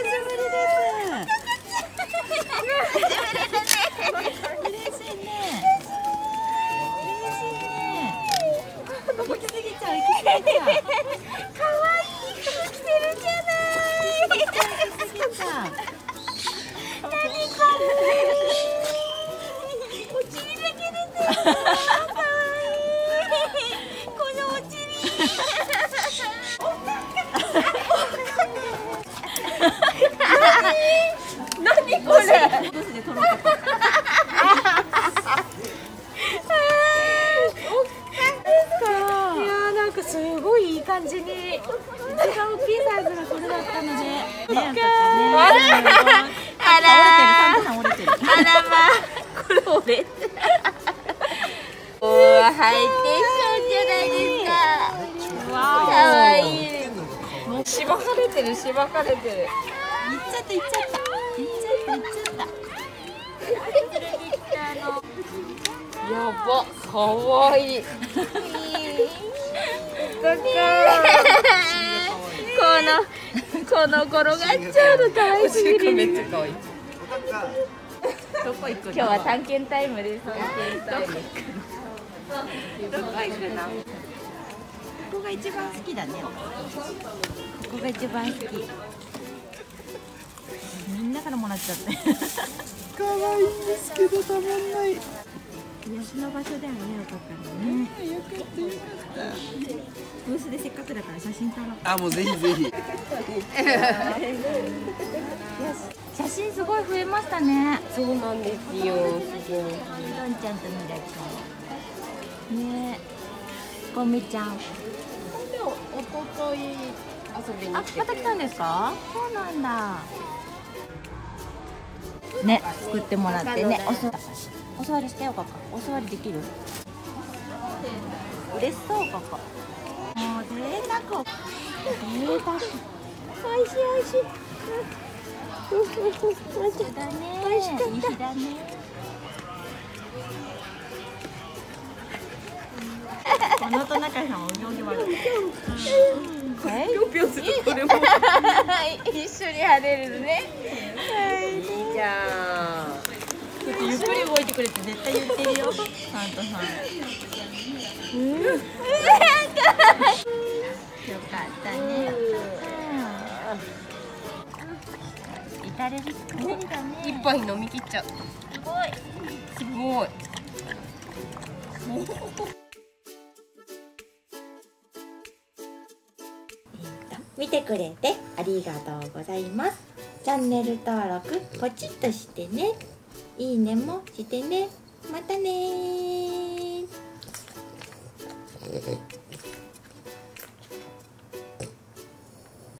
何これすごいいい感じに一番大きいサイズがこれだったので。ねあら倒れてる。サンタさん折れてる。あらまあこれ俺おー。ハイテンションじゃないですかかわいいしばかれてる。しばかれてる。行っちゃった行っちゃったやばかわいいこのこの転がっちゃうの可愛すぎるめっちゃ可愛い。どこ行く今日は探検タイムです探検タイムどこ行くの？ここが一番好きだねここが一番好きからもらっちゃって。可愛いんですけどたまんない。癒しの場所だよねよかったね。よかった。よかっブースでせっかくだから写真撮ろう。た。あもうぜひぜひ。写真すごい増えましたね。そうなんですよ。すごい。どんちゃんとみらちゃんね。えこみちゃん。でも一昨日遊びにあ来てまた来たんですか？そうなんだね作ってもらってね。おそお座りしてよここお座りできる？嬉しそうここもう贅沢贅沢おいしいおいしいだね美味しかったいいだねこのと中さんお行儀悪いぴょんぴょんするこれも。一緒に跳ねるねじゃん。ちょっとゆっくり動いてくれって絶対言ってるよ。サンタさん。よかったね。至れり尽くせりだね。一杯飲み切っちゃうすごい。すごい。見てくれてありがとうございますチャンネル登録ポチッとしてね。いいねもしてね。またねー。